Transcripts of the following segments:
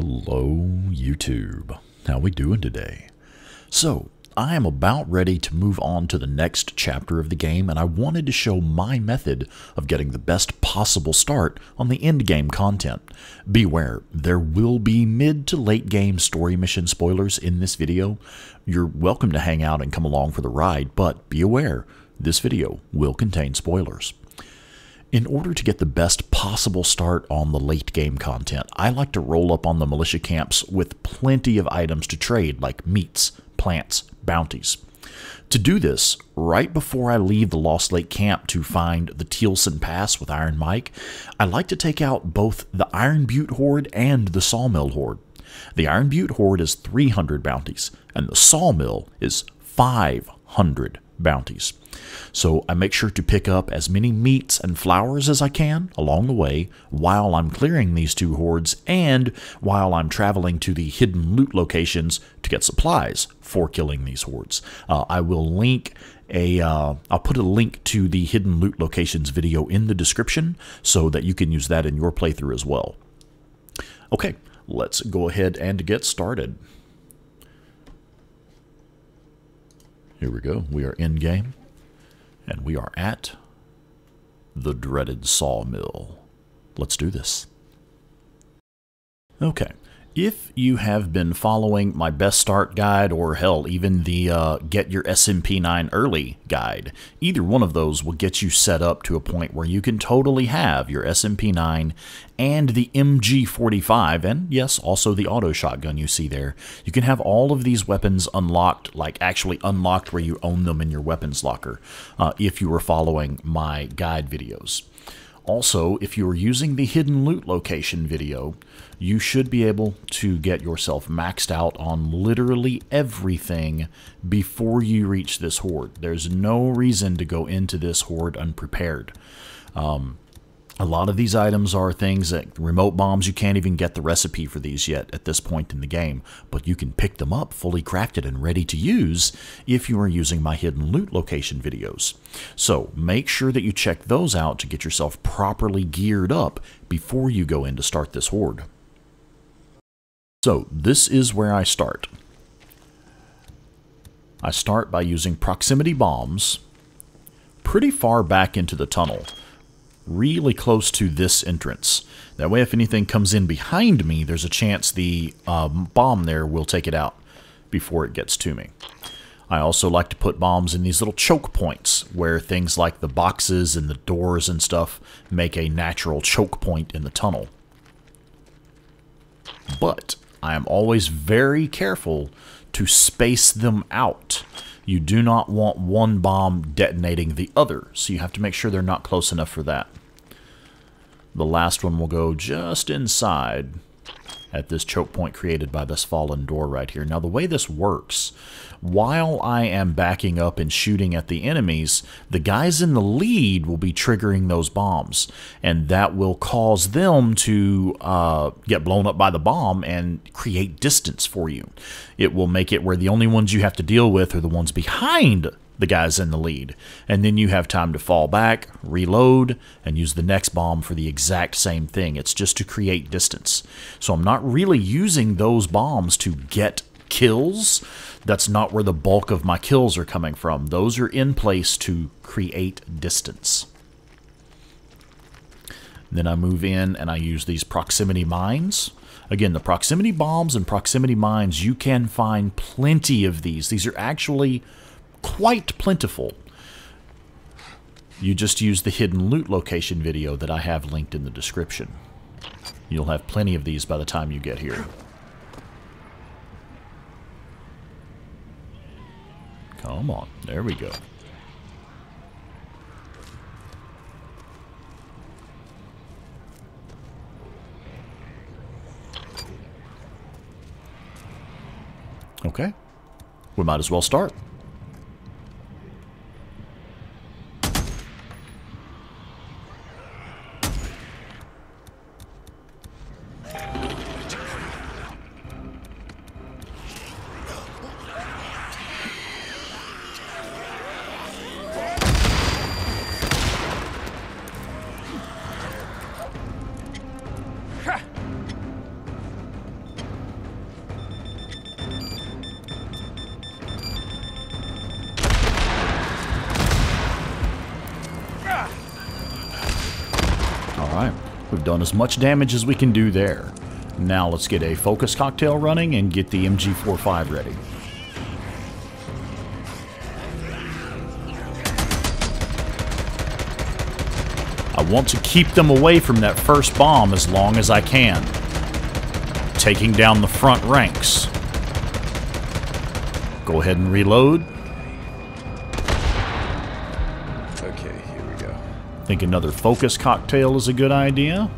Hello, YouTube. How we doing today? So, I am about ready to move on to the next chapter of the game, and I wanted to show my method of getting the best possible start on the endgame content. Beware, there will be mid to late game story mission spoilers in this video. You're welcome to hang out and come along for the ride, but be aware, this video will contain spoilers. In order to get the best possible start on the late game content, I like to roll up on the militia camps with plenty of items to trade like meats, plants, bounties. To do this, right before I leave the Lost Lake camp to find the Tealson Pass with Iron Mike, I like to take out both the Iron Butte Horde and the Sawmill Horde. The Iron Butte Horde is 300 bounties, and the Sawmill is 500 bounties. So I make sure to pick up as many meats and flowers as I can along the way while I'm clearing these two hordes and while I'm traveling to the hidden loot locations to get supplies for killing these hordes. Uh, I will link a uh, I'll put a link to the hidden loot locations video in the description so that you can use that in your playthrough as well. Okay, let's go ahead and get started. Here we go. We are in game. And we are at the dreaded sawmill. Let's do this. Okay, if you have been following my best start guide or hell, even the uh, get your SMP9 early guide, either one of those will get you set up to a point where you can totally have your SMP9 and the MG45, and yes, also the auto shotgun you see there. You can have all of these weapons unlocked, like actually unlocked where you own them in your weapons locker, uh, if you were following my guide videos. Also, if you are using the hidden loot location video, you should be able to get yourself maxed out on literally everything before you reach this horde. There's no reason to go into this horde unprepared. Um, a lot of these items are things that remote bombs, you can't even get the recipe for these yet at this point in the game, but you can pick them up fully crafted and ready to use if you are using my hidden loot location videos. So make sure that you check those out to get yourself properly geared up before you go in to start this horde. So this is where I start. I start by using proximity bombs pretty far back into the tunnel really close to this entrance. That way if anything comes in behind me, there's a chance the um, bomb there will take it out before it gets to me. I also like to put bombs in these little choke points where things like the boxes and the doors and stuff make a natural choke point in the tunnel. But I am always very careful to space them out. You do not want one bomb detonating the other, so you have to make sure they're not close enough for that. The last one will go just inside at this choke point created by this fallen door right here. Now the way this works, while I am backing up and shooting at the enemies, the guys in the lead will be triggering those bombs, and that will cause them to uh, get blown up by the bomb and create distance for you. It will make it where the only ones you have to deal with are the ones behind the guys in the lead. And then you have time to fall back, reload, and use the next bomb for the exact same thing. It's just to create distance. So I'm not really using those bombs to get kills. That's not where the bulk of my kills are coming from. Those are in place to create distance. Then I move in and I use these proximity mines. Again, the proximity bombs and proximity mines, you can find plenty of these. These are actually quite plentiful. You just use the hidden loot location video that I have linked in the description. You'll have plenty of these by the time you get here. Come on, there we go. Okay, we might as well start. Done as much damage as we can do there. Now let's get a focus cocktail running and get the MG45 ready. I want to keep them away from that first bomb as long as I can. Taking down the front ranks. Go ahead and reload. Think another focus cocktail is a good idea.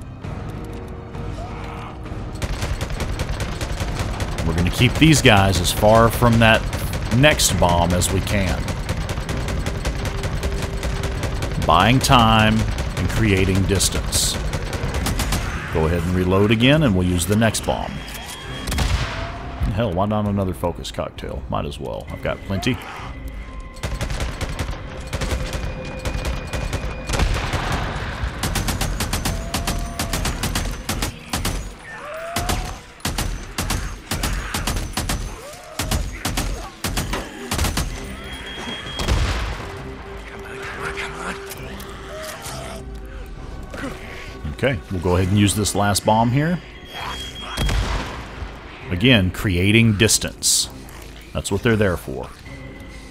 We're going to keep these guys as far from that next bomb as we can. Buying time and creating distance. Go ahead and reload again and we'll use the next bomb. Hell, why not another focus cocktail? Might as well. I've got plenty. Okay, we'll go ahead and use this last bomb here. Again, creating distance. That's what they're there for.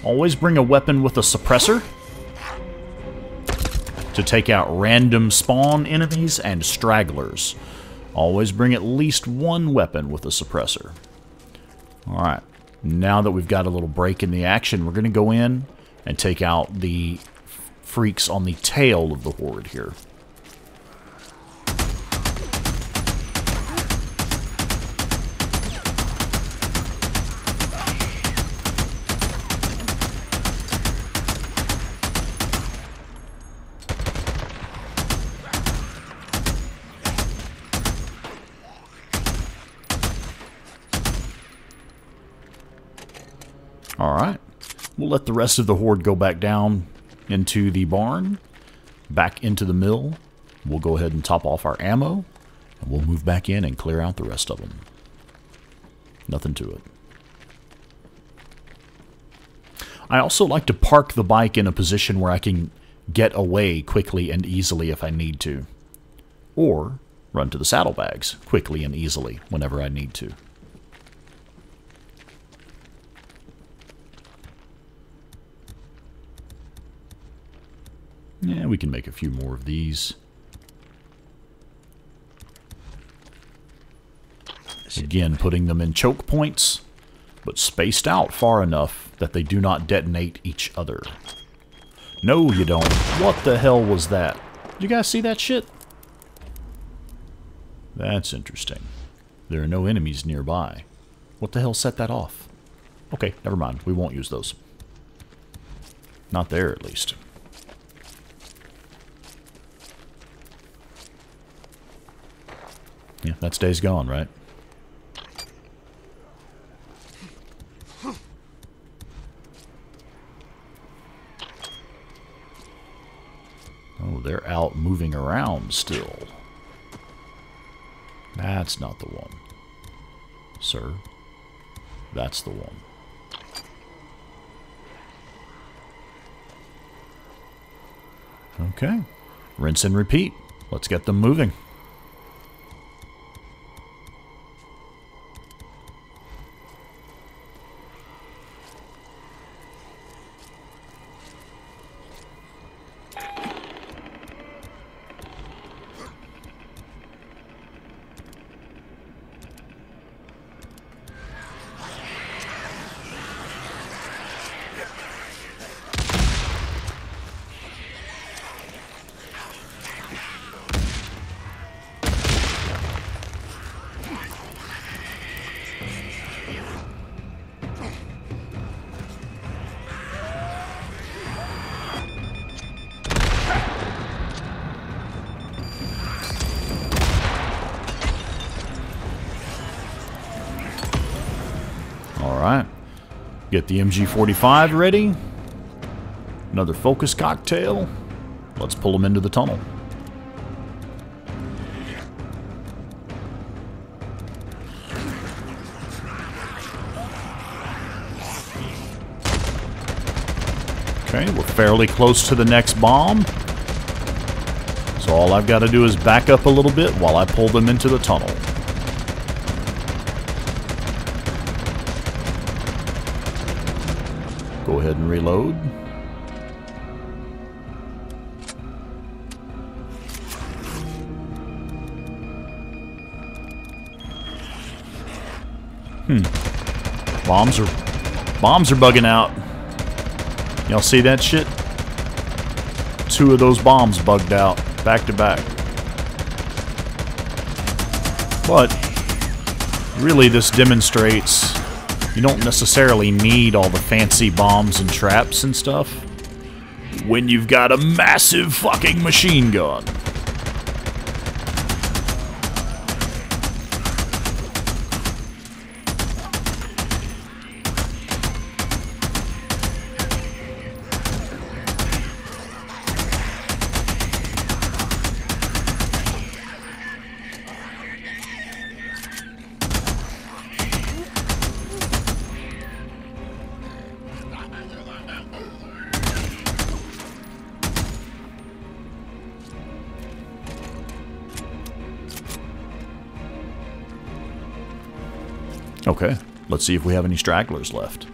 Always bring a weapon with a suppressor to take out random spawn enemies and stragglers. Always bring at least one weapon with a suppressor. Alright, now that we've got a little break in the action, we're going to go in and take out the freaks on the tail of the horde here. Alright. We'll let the rest of the horde go back down into the barn, back into the mill. We'll go ahead and top off our ammo, and we'll move back in and clear out the rest of them. Nothing to it. I also like to park the bike in a position where I can get away quickly and easily if I need to. Or run to the saddlebags quickly and easily whenever I need to. Yeah, we can make a few more of these. Again, putting them in choke points, but spaced out far enough that they do not detonate each other. No, you don't. What the hell was that? Did you guys see that shit? That's interesting. There are no enemies nearby. What the hell set that off? Okay, never mind. We won't use those. Not there, at least. Yeah, that Days Gone, right? Oh, they're out moving around still. That's not the one. Sir, that's the one. Okay. Rinse and repeat. Let's get them moving. Get the MG45 ready. Another focus cocktail. Let's pull them into the tunnel. Okay, we're fairly close to the next bomb. So all I've got to do is back up a little bit while I pull them into the tunnel. Go ahead and reload. Hmm. Bombs are bombs are bugging out. Y'all see that shit? Two of those bombs bugged out back to back. But really this demonstrates you don't necessarily need all the fancy bombs and traps and stuff when you've got a massive fucking machine gun. Okay, let's see if we have any stragglers left.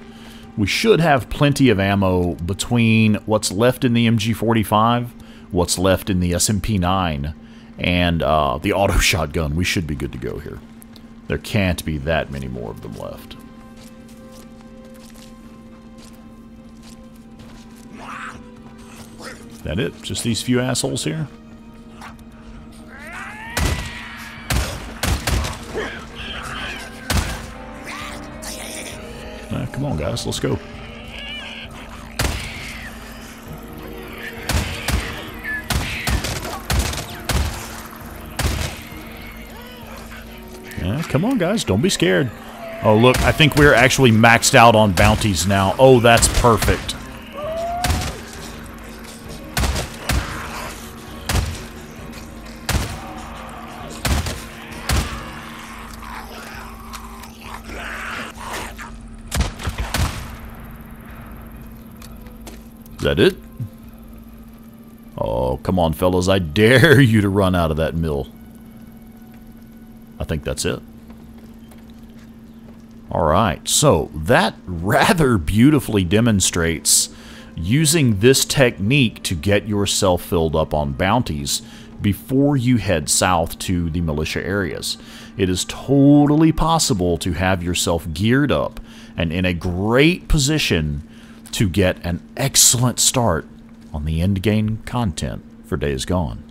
We should have plenty of ammo between what's left in the MG45, what's left in the SMP9, and uh, the auto shotgun. We should be good to go here. There can't be that many more of them left. That it? Just these few assholes here? Uh, come on, guys, let's go. Yeah, come on, guys, don't be scared. Oh, look, I think we're actually maxed out on bounties now. Oh, that's perfect. That it? Oh, come on, fellas. I dare you to run out of that mill. I think that's it. Alright, so that rather beautifully demonstrates using this technique to get yourself filled up on bounties before you head south to the militia areas. It is totally possible to have yourself geared up and in a great position to get an excellent start on the endgame content for Days Gone.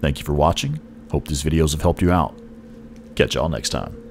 Thank you for watching. Hope these videos have helped you out. Catch y'all next time.